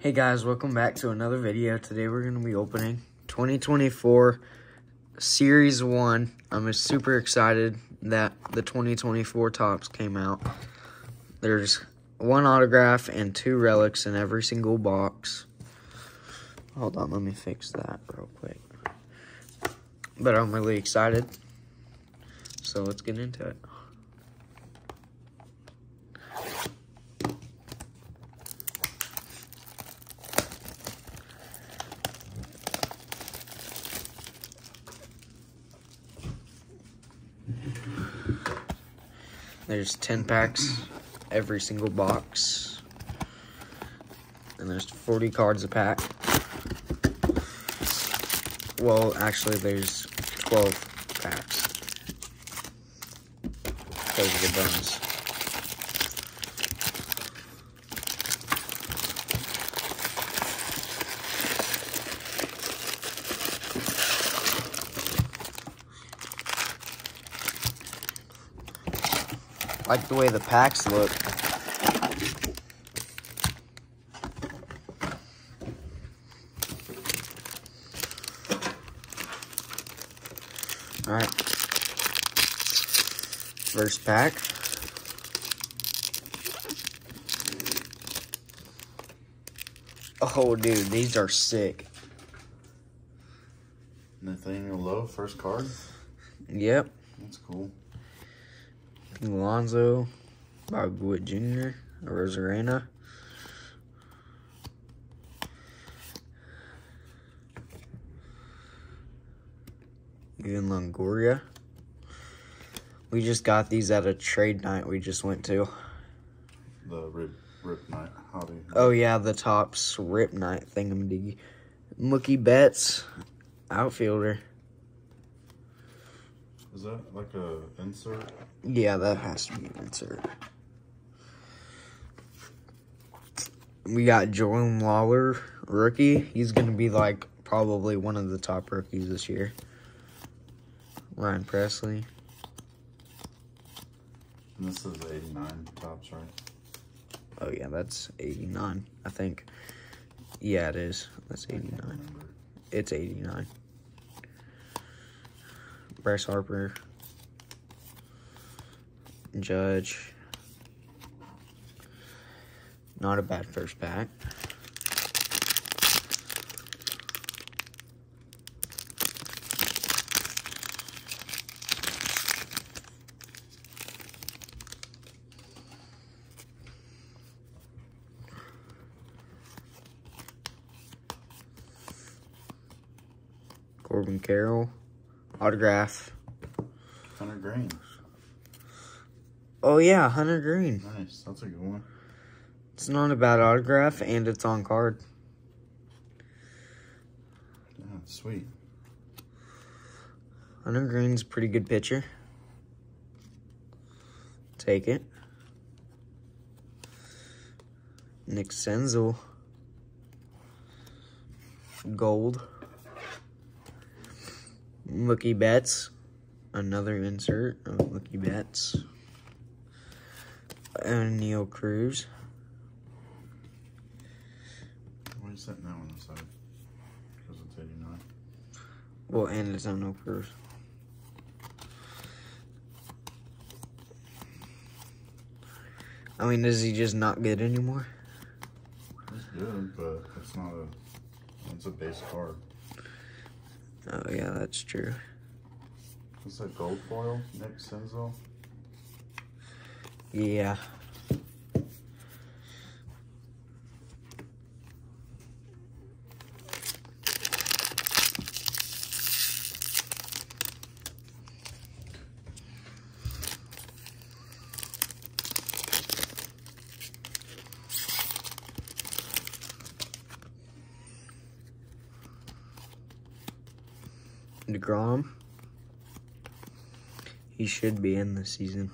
Hey guys, welcome back to another video. Today we're going to be opening 2024 Series 1. I'm super excited that the 2024 Topps came out. There's one autograph and two relics in every single box. Hold on, let me fix that real quick. But I'm really excited. So let's get into it. There's 10 packs every single box. And there's 40 cards a pack. Well, actually, there's 12 packs. Those are the bonus. Like the way the packs look. All right. First pack. Oh, dude, these are sick. Nathaniel Lowe, first card. Yep. That's cool. Alonso, Bob Wood Jr., Arozarena. Evan Longoria. We just got these at a trade night we just went to. The Rip, Rip Night Hobby. Oh, yeah, the Topps Rip Night thingamadigi. Mookie Betts, outfielder. Is that like a insert? Yeah, that has to be an insert. We got Jordan Lawlar, rookie. He's going to be like probably one of the top rookies this year. Ryan Pressly. And this is 89 Topps, right? Oh, yeah, that's 89, I think. Yeah, it is. That's 89. It's 89. Bryce Harper. Judge. Not a bad first pack. Corbin Carroll. Autograph. Hunter Greene. Oh, yeah, Hunter Greene. Nice. That's a good one. It's not a bad autograph, and it's on card. Yeah, sweet. Hunter Greene's a pretty good pitcher. Take it. Nick Senzel. Gold. Mookie Betts. Another insert of Mookie Betts. And Neil Cruz. Why are you setting that one aside? Because it's 89. Well, and it's on no Cruz. I mean, is he just not good anymore? It's good, but it's not a. It's a base card. Oh, yeah, that's true. What's that gold foil? Nick Senzel? Yeah. DeGrom. He should be in the season.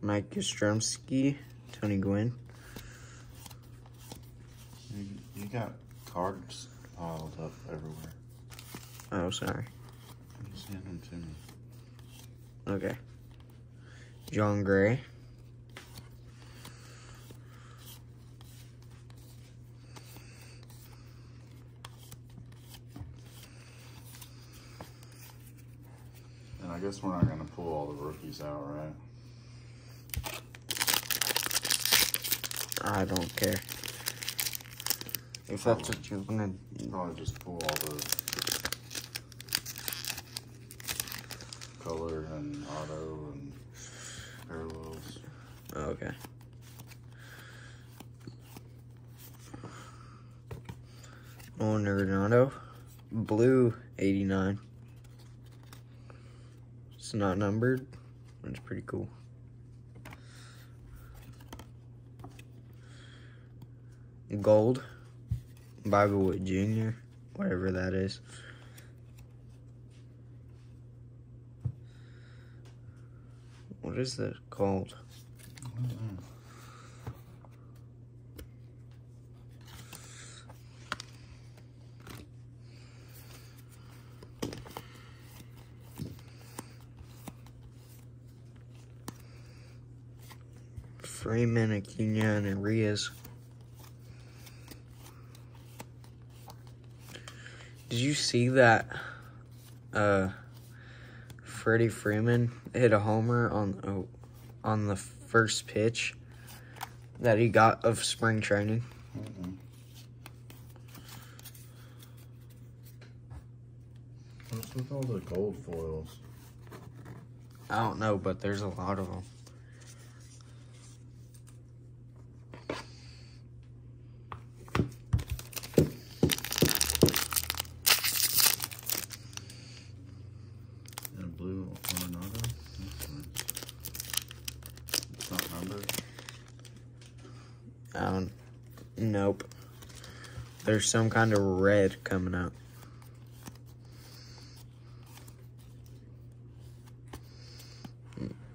Mike Yastrzemski, Tony Gwynn. You, you got cards piled up everywhere. Oh, sorry. Hand them to me. Okay. Jon Gray. Guess we're not gonna pull all the rookies out, right? I don't care. If that's what you're gonna Probably just pull all the color and auto and parallels. Okay. Arenado, blue 89. It's not numbered. That's pretty cool. Gold, Biblewood Jr., whatever that is. What is that called? Freeman, Acuna, and Arias. Did you see that? Uh, Freddie Freeman hit a homer on oh, on the first pitch that he got of spring training. Mm-mm. What's with all the gold foils? I don't know, but there's a lot of them. And blue Coronado? That's nice. I don't. Nope. There's some kind of red coming out.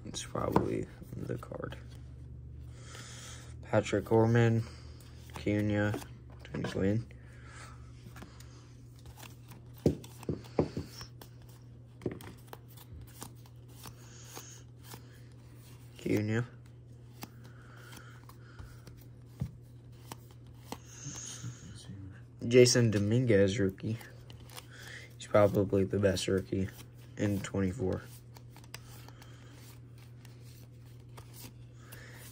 It's probably the card. Patrick Orman, Cunha, Tony Gwynn. Cunha. Let's see. Jasson Dominguez rookie. He's probably the best rookie in 24.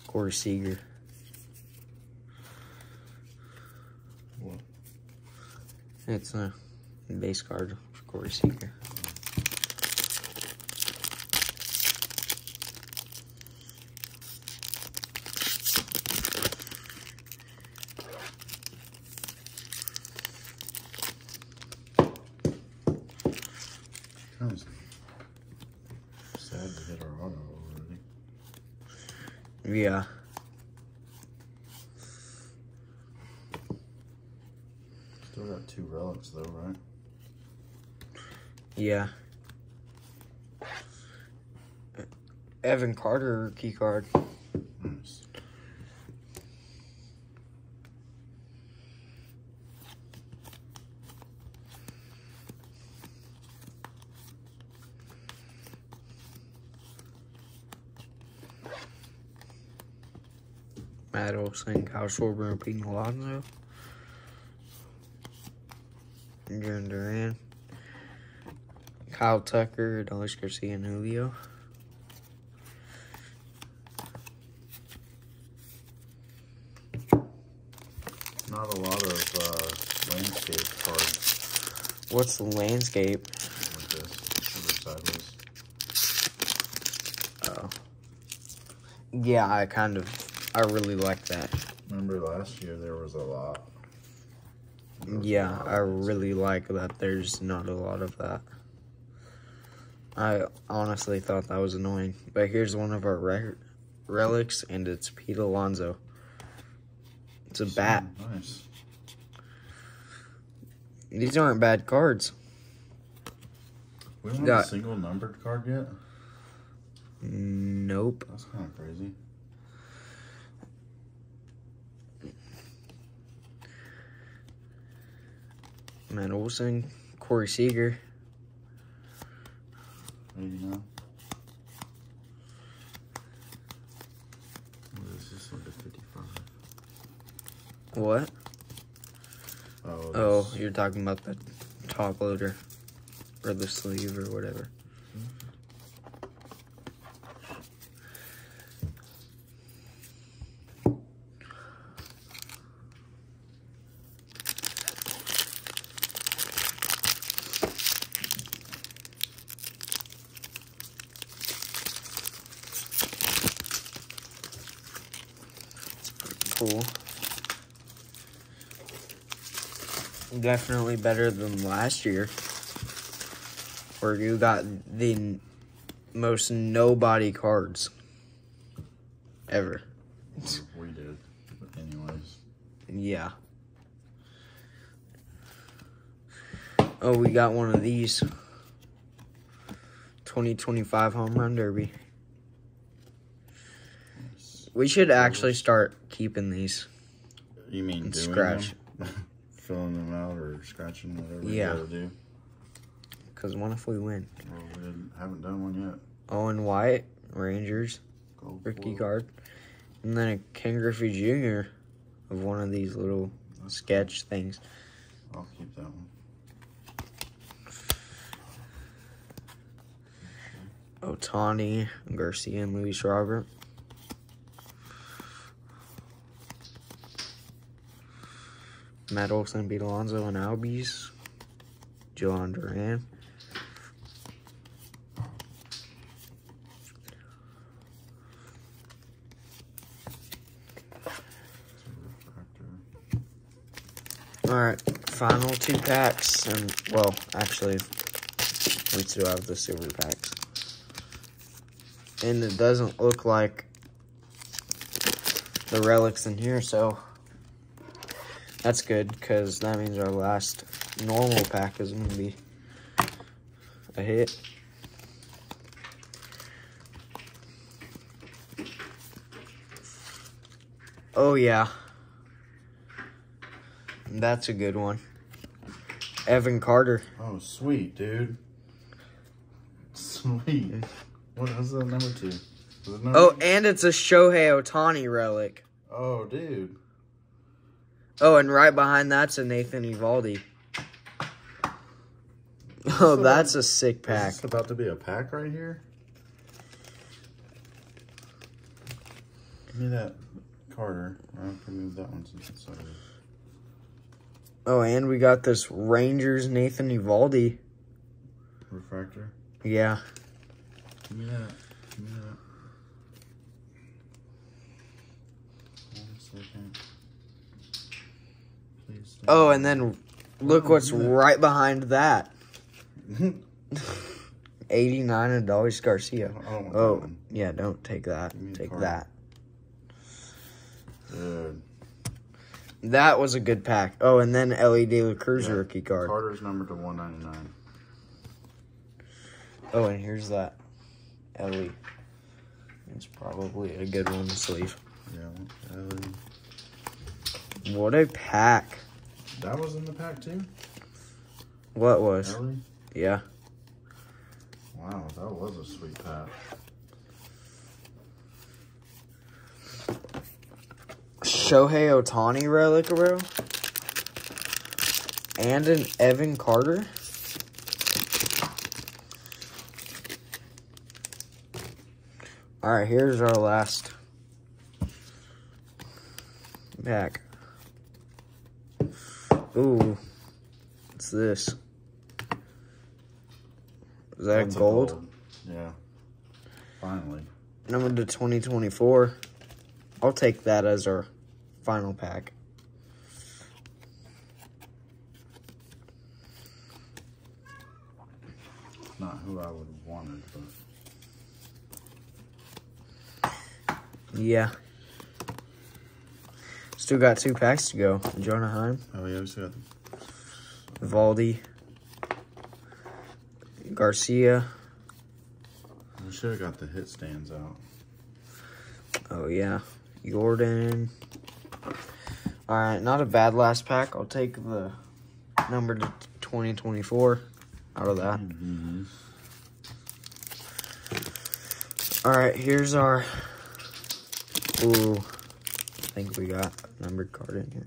Corey Seager. What? It's a base card for Corey Seager. Kind of sad to hit our auto already. Yeah. Still got two relics though, right? Yeah. Evan Carter rookie card. Nice. Matt Olson, Kyle Schwarber, and Pete Alonso. Jarren Duran. Kyle Tucker, Adolis Garcia, and Julio. Not a lot of uh, landscape cards What's the landscape? like this. Sideways. Oh. Yeah, I kind of, I really like that. Remember last year there was a lot. Was a Yeah, lot I really like that there's not a lot of that. I honestly thought that was annoying. But here's one of our re- relics, and it's Pete Alonso. It's a bat. Nice. These aren't bad cards. We don't have Got- a single numbered card yet. Nope. That's kind of crazy. Matt Olson, Corey Seager. Maybe now. This is like a 55. What? Oh, Oh, you're talking about the top loader. Or the sleeve or whatever. cool. Definitely better than last year, where you got the most nobody cards ever. We did. Anyways. Yeah. Oh, we got one of these. 2025 Home Run Derby. We should actually start keeping these. You mean scratch. Filling them out or scratching whatever Yeah. you gotta do. Because what if we win? Well, we didn't, haven't done one yet. Owen White, Rangers, Gold rookie card. And then a Ken Griffey Jr. of one of these little That's sketch things. I'll keep that one. Ohtani, Garcia, and Luis Robert. Matt Olson Pete Alonso and Albies. Johan Duran. Alright, final two packs. And, well, actually, we still have the silver packs. And it doesn't look like the relics in here, so that's good because that means our last normal pack is going to be a hit. Oh, yeah. That's a good one. Evan Carter. Oh, sweet, dude. Sweet. What is that number two? Number Oh, and it's a Shohei Ohtani relic. oh, dude. Oh, and right behind that's a Nathan Eovaldi. Oh, that's a sick Is pack. this about to be a pack right here? Give me that Carter. I have to move that one since it's already. Oh, and we got this Rangers Nathan Eovaldi. Refractor. Yeah. Give me that. Give me that. One second. Please. stay Oh, and then look Oh, what's that. right behind that. 89 and Adolis Garcia. I don't want that Oh, yeah, don't take that. Give me a Take card. that. Dude. That was a good pack. Oh, and then Elly De La Cruz Yeah. rookie card. Carter's number to 199. Oh, and here's that Elly. It's probably a good one to sleeve. Yeah. Elly. What a pack. That was in the pack too? What was? Elly? Yeah. Wow, that was a sweet pack. Shohei Ohtani relic, bro. And an Evan Carter. All right, here's our last pack. Ooh, what's this? Is that That's a gold? Yeah. Finally. Number to 2024. I'll take that as our final pack. Not who I would have wanted, but Yeah. Still got two packs to go. Jonah Heim, oh yeah, we still got the Valdi, Garcia. We should have got the hit stands out. Oh yeah, Jordan. All right, not a bad last pack. I'll take the number to 2024 out of that. Mm-hmm. All right, here's our. Ooh, I think we got numbered card in here.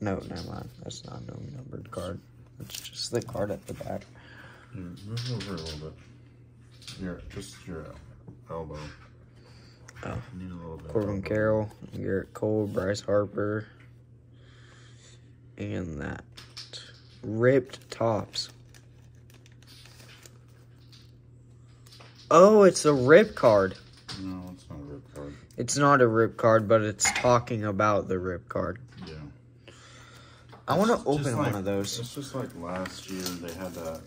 No, never mind. That's not no numbered card. It's just the card at the back. Mm, Move over a little bit. Your just your elbow. Oh. You need a little bit. Corbin. Carroll, Gerrit Cole, Bryce Harper, and that ripped Topps. Oh, it's a rip card. No, it's not a rip card. It's not a rip card, but it's talking about the rip card. Yeah. I want to open like- one of those. It's just like last year they had that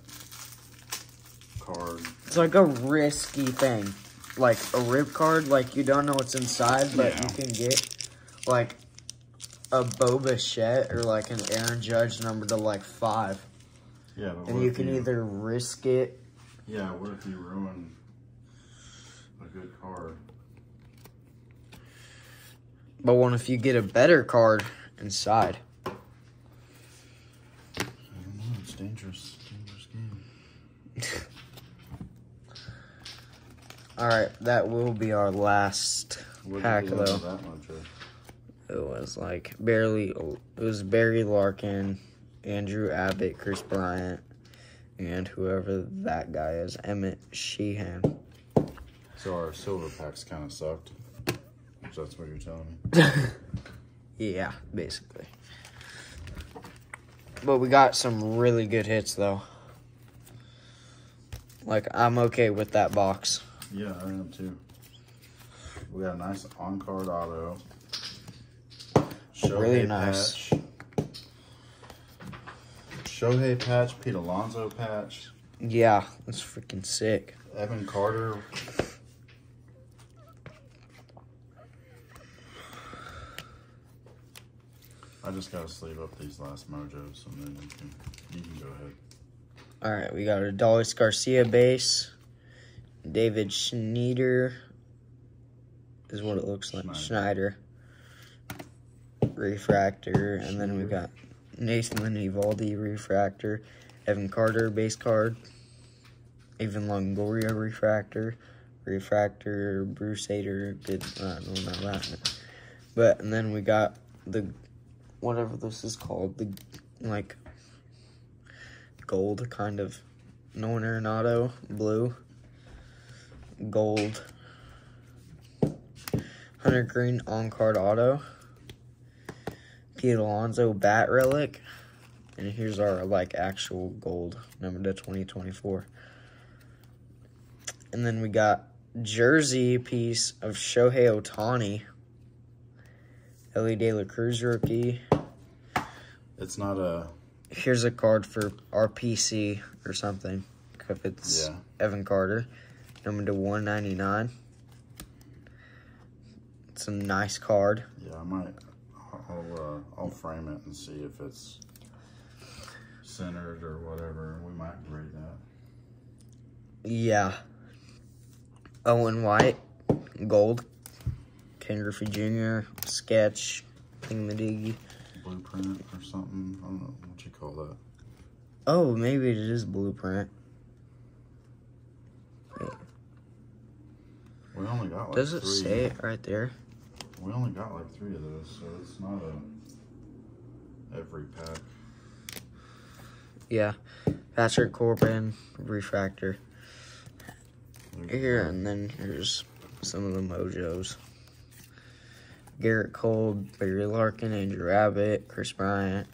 card. It's like a risky thing. Like a rip card, like you don't know what's inside, but Yeah. you can get like a Boba Fett or like an Aaron Judge number to like five. Yeah, but And you can either risk it. Yeah, what if you ruin a good card? But what if you get a better card inside? I don't know. It's dangerous. Dangerous game. Alright, that will be our last What pack did they have though. that much? It was like barely. It was Barry Larkin, Andrew Abbott, Kris Bryant, and whoever that guy is, Emmett Sheehan. So our silver packs kind of sucked. If that's what you're telling me. Yeah, basically. But we got some really good hits though. Like I'm okay with that box. Yeah, I am too. We got a nice on card auto. Shohei Really nice. Patch. Shohei patch, Pete Alonso patch, Yeah, that's freaking sick. Evan Carter. I just gotta sleeve up these last mojos and then you can you can go ahead. All right, we got Adolis Garcia base. Davis Schneider is what it looks like. Schneider. Refractor. And then we got Nathan Eovaldi refractor. Evan Carter base card. Evan Longoria refractor. Refractor. Bruce Ader. Did I don't know that. But and then we got the whatever this is called. The like gold kind of Nolan Arenado blue gold Hunter Greene on card auto Pete Alonso bat relic and here's our like actual gold number to 2024 and then we got jersey piece of Shohei Ohtani Elly De La Cruz rookie It's not a here's a card for RPC or something. If it's Yeah. Evan Carter, number to 199. It's a nice card. yeah, I might I'll uh, I'll frame it and see if it's centered or whatever. We might grade that. Yeah. Owen White, gold. Ken Griffey Jr., sketch, thingamadiggy. Blueprint or something. I don't know what you call that. Oh, maybe it is blueprint. We only got like Does it three. say it right there? We only got like three of those, so it's not a every pack. Yeah. Patrick Corbin, refractor. Here, and then here's some of the mojos. Gerrit Cole, Barry Larkin, Andrew Abbott, Kris Bryant,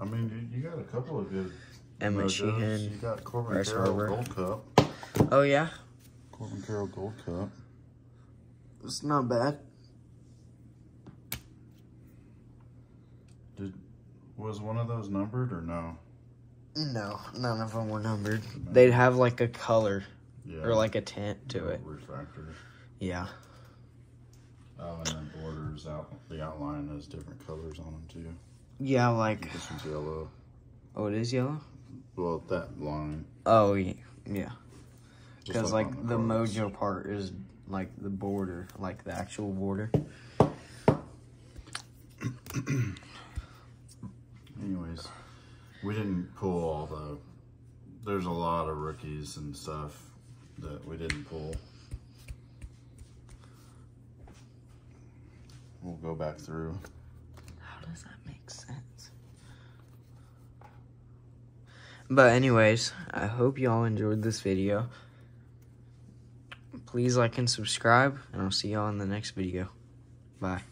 I mean, you, you got a couple of good Emmett mojos. You Sheehan. got Corbin Bryce Carroll Harper. Gold Cup. Oh yeah, Corbin Carroll Gold Cup. it's not bad. Did was one of those numbered or no? No, none of them were numbered. They'd have like a color Yeah. or like a tint to it. Refractors. Yeah. Oh, and then borders out. The outline has different colors on them too. Yeah, like This one's yellow. oh, it is yellow. Well, that line. Oh yeah, yeah. Because on like the the mojo part is like the border, like the actual border. Anyways, we didn't pull all the. There's a lot of rookies and stuff that we didn't pull. We'll go back through. How does that make sense? But anyways, I hope y'all enjoyed this video. Please like and subscribe, and I'll see y'all in the next video. Bye.